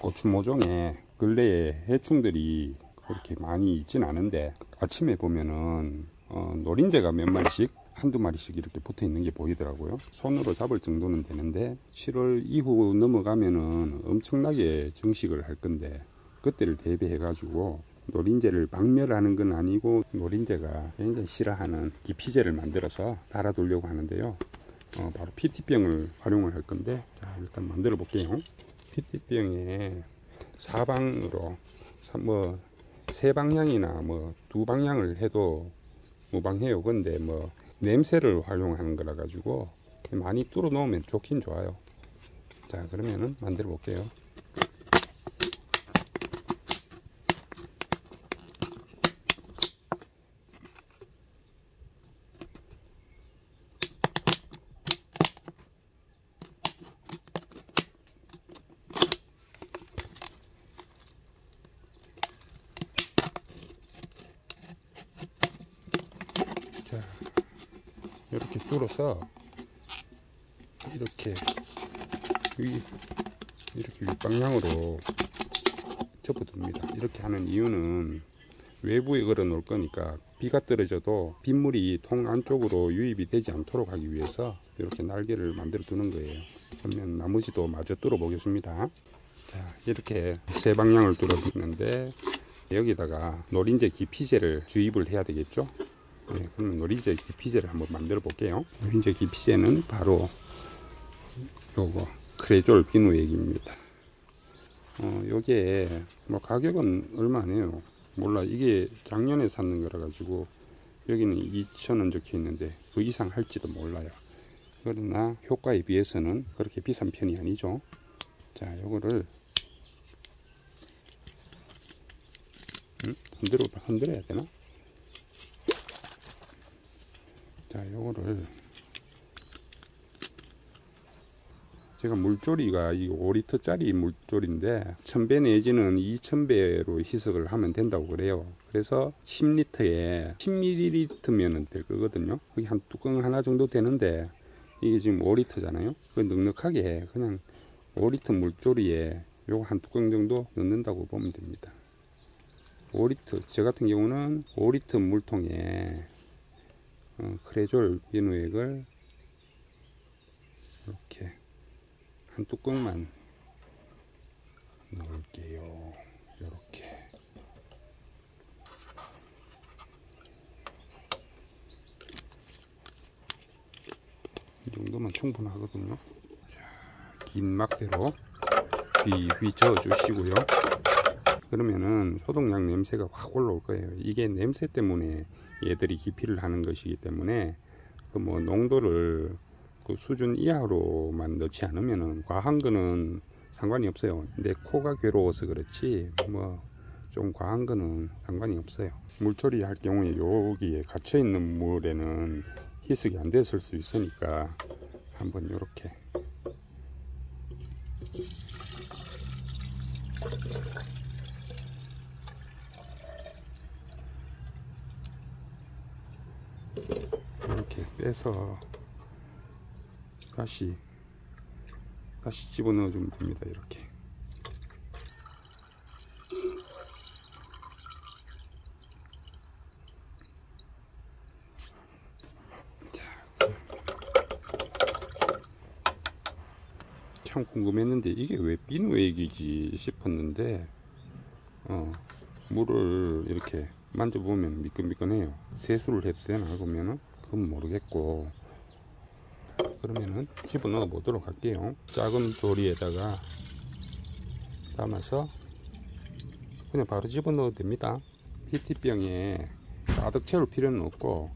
고추 모종에 근래에 해충들이 그렇게 많이 있진 않은데 아침에 보면은 어, 노린재가 몇 마리씩 한두 마리씩 이렇게 붙어 있는 게 보이더라고요. 손으로 잡을 정도는 되는데 7월 이후 넘어가면은 엄청나게 정식을 할 건데 그때를 대비해 가지고 노린재를 박멸하는 건 아니고 노린재가 굉장히 싫어하는 기피제를 만들어서 달아두려고 하는데요. 어, 바로 PT병을 활용을 할 건데 자, 일단 만들어 볼게요 PT병에 사방으로 뭐 세 방향이나 뭐 두 방향을 해도 무방해요. 근데 뭐 냄새를 활용하는 거라 가지고 많이 뚫어 놓으면 좋긴 좋아요. 자 그러면은 만들어 볼게요 자 이렇게 뚫어서 이렇게 위 이렇게 윗방향으로 접어둡니다. 이렇게 하는 이유는 외부에 걸어 놓을 거니까 비가 떨어져도 빗물이 통 안쪽으로 유입이 되지 않도록 하기 위해서 이렇게 날개를 만들어 두는 거예요. 그러면 나머지도 마저 뚫어 보겠습니다. 자 이렇게 세 방향을 뚫어 두는데 여기다가 노린재 기피제를 주입을 해야 되겠죠 네, 그러면 노린재 기피제를 한번 만들어 볼게요. 노린재 기피제는 바로 요거 크레졸 비누액입니다. 어, 요게 뭐 가격은 얼마 안 해요. 몰라. 이게 작년에 샀는 거라 가지고 여기는 2,000원 적혀 있는데 그 이상 할지도 몰라요. 그러나 효과에 비해서는 그렇게 비싼 편이 아니죠. 자 요거를 음? 흔들어 흔들어야 되나 자 요거를 제가 물조리가 이 5리터 짜리 물조리인데 1000배 내지는 2000배로 희석을 하면 된다고 그래요. 그래서 10리터에 10ml면 될 거거든요. 거기 한 뚜껑 하나 정도 되는데 이게 지금 5리터잖아요. 그 넉넉하게 그냥 5리터 물조리에 요거 한 뚜껑 정도 넣는다고 보면 됩니다. 5리터 저 같은 경우는 5리터 물통에 어, 크레졸 비누액을 이렇게 한 뚜껑만 넣을게요. 이렇게. 이 정도면 충분하거든요. 자, 긴 막대로 휘휘 저어 주시고요 그러면은 소독약 냄새가 확 올라올 거예요. 이게 냄새 때문에 얘들이 기피를 하는 것이기 때문에 그 뭐 농도를 그 수준 이하로만 넣지 않으면은 과한 거는 상관이 없어요. 내 코가 괴로워서 그렇지 뭐 좀 과한 거는 상관이 없어요. 물처리 할 경우에 여기에 갇혀 있는 물에는 희석이 안 됐을 수 있으니까 한번 이렇게 이렇게 빼서 다시 다시 집어넣어 주면 됩니다 이렇게. 자, 참 궁금했는데 이게 왜 비누액이지 싶었는데 어, 물을 이렇게 만져보면 미끈미끈해요. 세수를 해도 되나 그러면은 그건 모르겠고. 그러면은 집어넣어 보도록 할게요. 작은 조리에다가 담아서 그냥 바로 집어넣어도 됩니다. PT병에 가득 채울 필요는 없고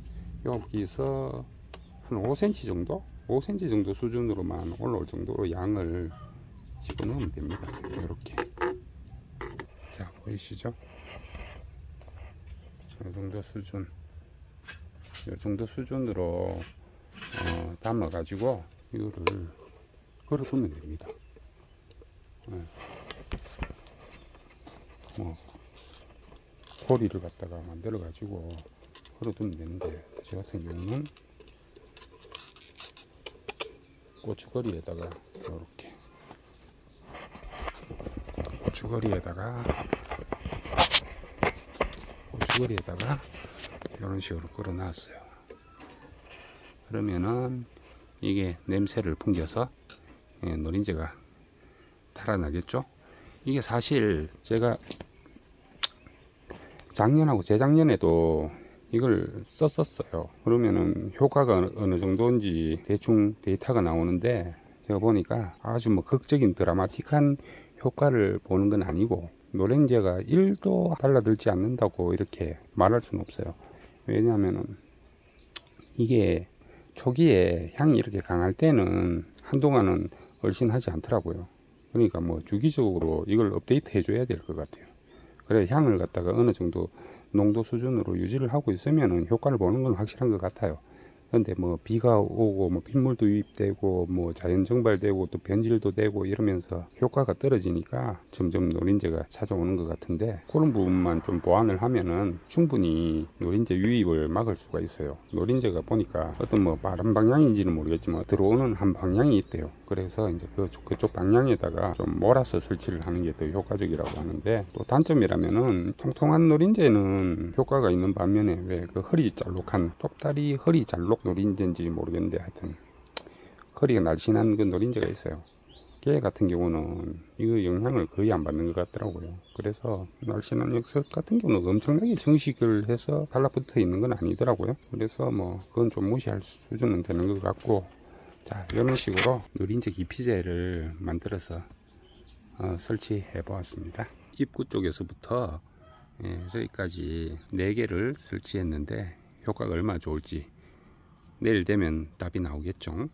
여기서 한 5cm 정도? 5cm 정도 수준으로만 올라올 정도로 양을 집어넣으면 됩니다. 이렇게. 자 보이시죠? 이 정도 수준 이 정도 수준으로 어, 담아 가지고 이거를 걸어 두면 됩니다 네. 뭐 고리를 갖다가 만들어 가지고 걸어 두면 되는데 저 같은 경우는 고추거리에다가 이렇게 고추거리에다가 고추거리에다가 이런 식으로 끌어놨어요. 그러면은 이게 냄새를 풍겨서 예, 노린재가 달아나겠죠. 이게 사실 제가 작년하고 재작년에도 이걸 썼었어요. 그러면은 효과가 어느- 정도인지 대충 데이터가 나오는데 제가 보니까 아주 뭐 극적인 드라마틱한 효과를 보는 건 아니고 노렌제가 1도 달라들지 않는다고 이렇게 말할 수는 없어요. 왜냐하면은 이게 초기에 향이 이렇게 강할 때는 한동안은 얼씬하지 않더라고요. 그러니까 뭐 주기적으로 이걸 업데이트 해줘야 될 것 같아요. 그래 향을 갖다가 어느 정도 농도 수준으로 유지를 하고 있으면은 효과를 보는 건 확실한 것 같아요. 근데 뭐 비가 오고 뭐 빗물도 유입되고 뭐 자연 정발되고 또 변질도 되고 이러면서 효과가 떨어지니까 점점 노린재가 찾아오는 것 같은데 그런 부분만 좀 보완을 하면은 충분히 노린재 유입을 막을 수가 있어요. 노린재가 보니까 어떤 뭐 빠른 방향인지는 모르겠지만 들어오는 한 방향이 있대요. 그래서 이제 그, 그쪽 방향에다가 좀 몰아서 설치를 하는 게 더 효과적이라고 하는데 또 단점이라면은 통통한 노린재는 효과가 있는 반면에 왜 그 허리 잘록한 똑다리 허리 잘록 노린재인지 모르겠는데 하여튼 허리가 날씬한 그 노린재가 있어요. 걔 같은 경우는 이거 영향을 거의 안 받는 것 같더라고요. 그래서 날씬한 녀석 같은 경우는 엄청나게 정식을 해서 달라붙어 있는 건 아니더라고요. 그래서 뭐 그건 좀 무시할 수준은 되는 것 같고 자 이런 식으로 누린재 기피제를 만들어서 어, 설치해 보았습니다. 입구 쪽에서부터 예, 저기까지 4개를 설치했는데 효과가 얼마나 좋을지 내일 되면 답이 나오겠죠.